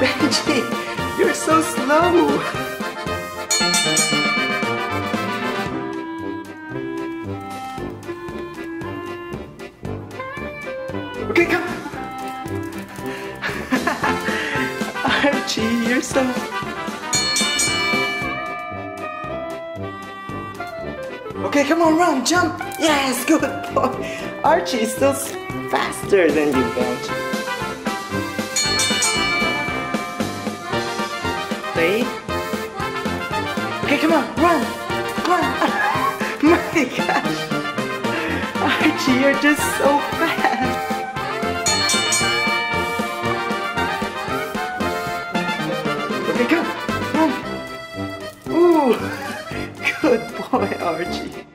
Reggie, you're so slow. Okay, come. Archie, you're so. Okay, come on, run, jump. Yes, good boy. Archie is still faster than you, Benji. Play. Okay, come on, run, run. My gosh. Archie, you're just so fast. Okay, come! Run. Ooh. Good boy, Archie.